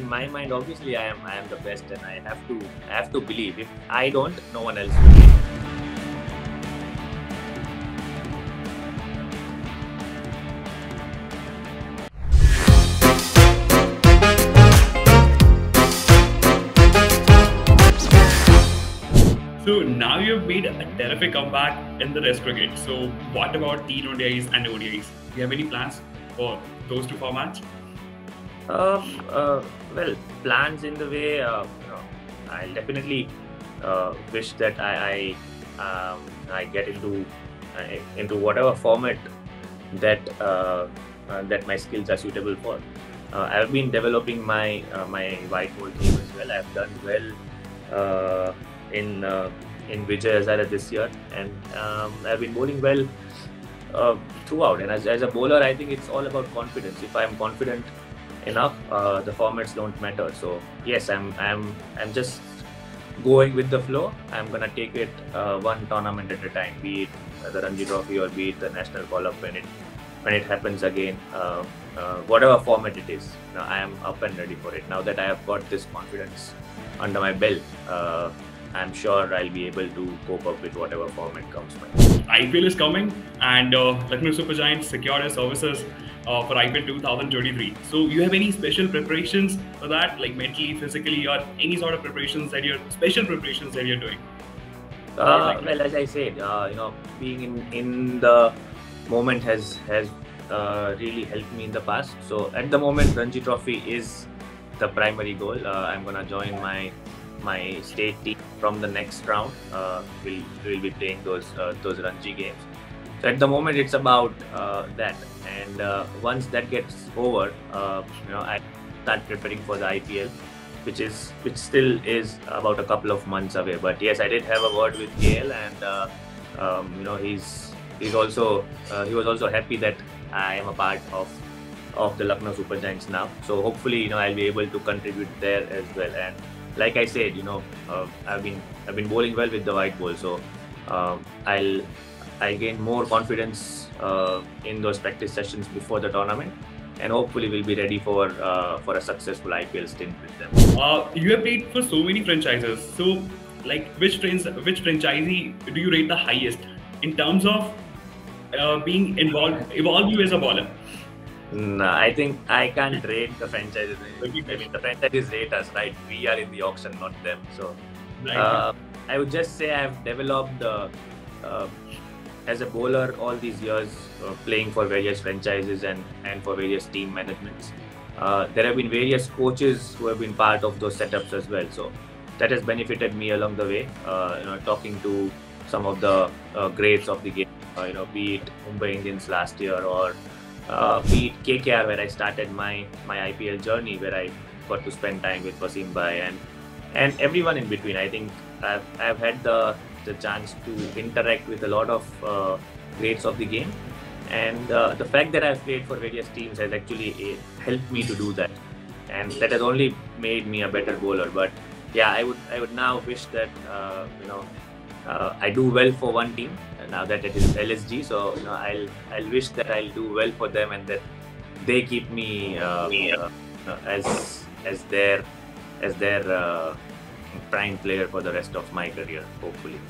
in my mind, obviously, I am I am the best, and I have to I have to believe. If I don't, no one else will. So now you've made a terrific comeback in the Test cricket. So what about T20Is and ODIs? Do you have any plans for those two formats? Uh, well, plans in the way, uh, I'll definitely uh, wish that I I, um, I get into into whatever format that that my skills are suitable for. Uh, I've been developing my uh, my white ball game as well. I've done well uh, in uh, in Vijay Hazare this year, and um, I've been bowling well throughout. And as, as a bowler, I think it's all about confidence. If I'm confident enough, uh, the formats don't matter. So yes, I'm I'm I'm just going with the flow. I'm gonna take it uh, one tournament at a time, be it the Ranji Trophy or be it the national call-up when it when it happens again. Uh, uh, whatever format it is, I am up and ready for it. Now that I have got this confidence under my belt, uh, I'm sure I'll be able to cope up with whatever format comes my way. IPL is coming, and uh, Lucknow Super Giants secured their services uh, for IPL 2023. So, you have any special preparations for that, like mentally, physically, or any sort of preparations that you're special preparations that you're doing? Uh, well, as I said, uh, you know, being in, in the moment has has uh, really helped me in the past. So at the moment, Ranji Trophy is the primary goal. Uh, I'm gonna join my my state team from the next round. Uh, we'll we'll be playing those uh, those Ranji games. So at the moment, it's about uh, that. And uh, once that gets over, uh, you know, I start preparing for the IPL which is which still is about a couple of months away. But yes, I did have a word with KL, and uh, um, you know he's he's also uh, he was also happy that I am a part of of the Lucknow Super Giants now. So hopefully, you know, I'll be able to contribute there as well. And like I said, you know, uh, I've been I've been bowling well with the white ball, so um, I'll I gain more confidence uh, in those practice sessions before the tournament and hopefully we'll be ready for uh, for a successful IPL stint with them. Uh, you have played for so many franchises. So, like, which trans- which franchisee do you rate the highest in terms of uh, being involved, evolve you as a bowler? No, I think I can't rate the franchises. I mean, the franchises rate us, right? We are in the auction, not them. So, Right. uh, I would just say I've developed uh, uh, as a bowler all these years uh, playing for various franchises and, and for various team managements. Uh, there have been various coaches who have been part of those setups as well. So that has benefited me along the way. Uh, you know, talking to some of the uh, greats of the game. Uh, you know, be it Mumbai Indians last year or uh, be it KKR where I started my my IPL journey, where I got to spend time with Wasim Bhai and and everyone in between. I think I've, I've had the the chance to interact with a lot of uh, greats of the game, and uh, the fact that I've played for various teams has actually uh, helped me to do that, and that has only made me a better bowler. But yeah, I would I would now wish that uh, you know uh, I do well for one team now that it is LSG. So you know I'll I'll wish that I'll do well for them and that they keep me uh, uh, as as their as their uh, prime player for the rest of my career, hopefully.